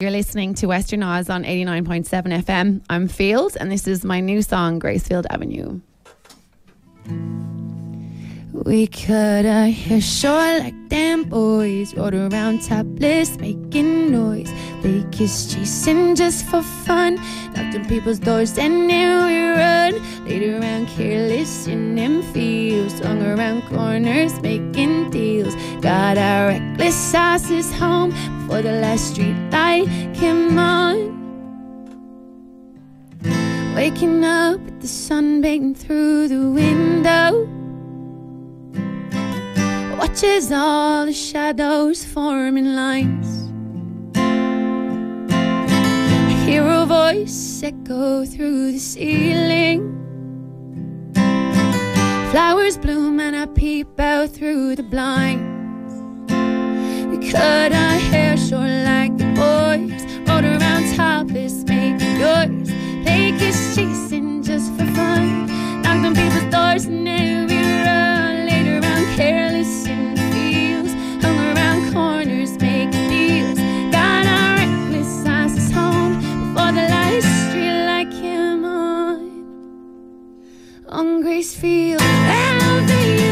You're listening to Western Oz on 89.7 FM. I'm Fields, and this is my new song, Gracefield Avenue. We cut our uh, hair short like damn boys, rode around topless, making noise. They kiss chasing just for fun, knocked on people's doors and then we run. Laid around careless in them fields, hung around corners, making deals. Got our reckless asses home before the last street light came on. Waking up with the sun beating through the window watches all the shadows forming lines. I hear a voice echo through the ceiling. Flowers bloom and I peep out through the blinds. We cut topless, making yours. They kiss chasing just for fun, knocked on people's doors and then we run. Later around careless in the fields, hung around corners, making deals. Got our reckless asses home before the last street light came on on Gracefield Avenue.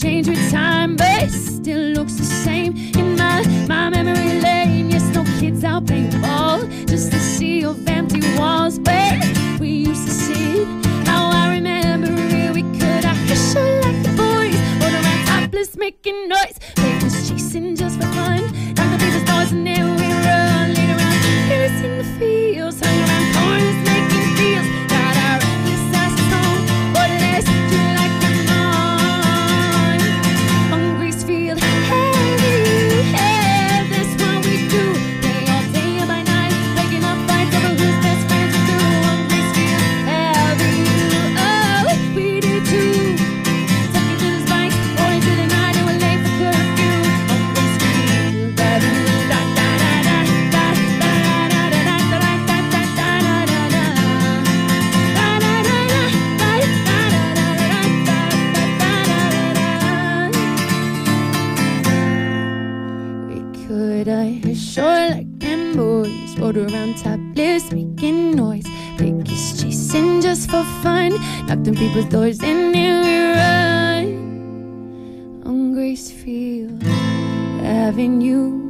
Changed with time, but it still looks the same in my, my memory lane. Yes, no kids out playing ball, I short like them boys, rode around topless, making noise. Kiss chasing just for fun, knocked on people's doors and then we run on Gracefield Avenue.